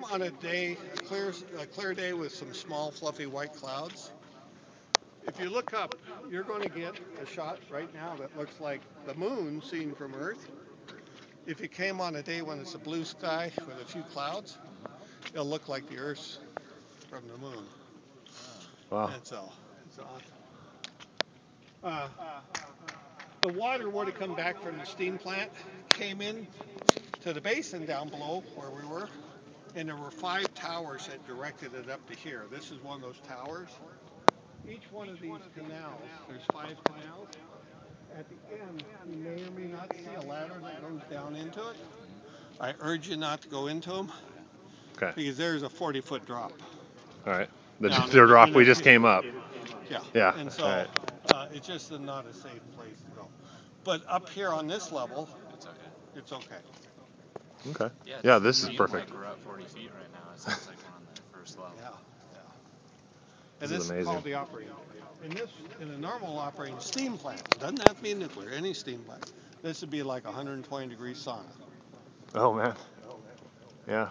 On a day, a clear, a clear day with some small fluffy white clouds, if you look up, you're going to get a shot right now that looks like the moon seen from Earth. If it came on a day when it's a blue sky with a few clouds, it'll look like the Earth from the moon. Wow. So, it's awesome. Uh, the water would have come back from the steam plant, came in to the basin down below where we were, and there were five towers that directed it up to here. This is one of those towers. Each one of these canals, there's five canals. At the end, you may or may not see a ladder that goes down into it. I urge you not to go into them Okay. because there's a 40 foot drop. All right. The, Down the drop we just came up. Yeah. Yeah, And so alright. uh, it's just a, not a safe place to go. But up here on this level, It's okay. it's okay. Okay. Yeah, Yeah, this is perfect. Like we're at 40 feet right now. It sounds like we're on the first level. Yeah. yeah. And This this is is amazing. called the operating. In this, in a normal operating steam plant, doesn't have to be nuclear, any steam plant. This would be like 120 degree sauna. Oh man. Yeah.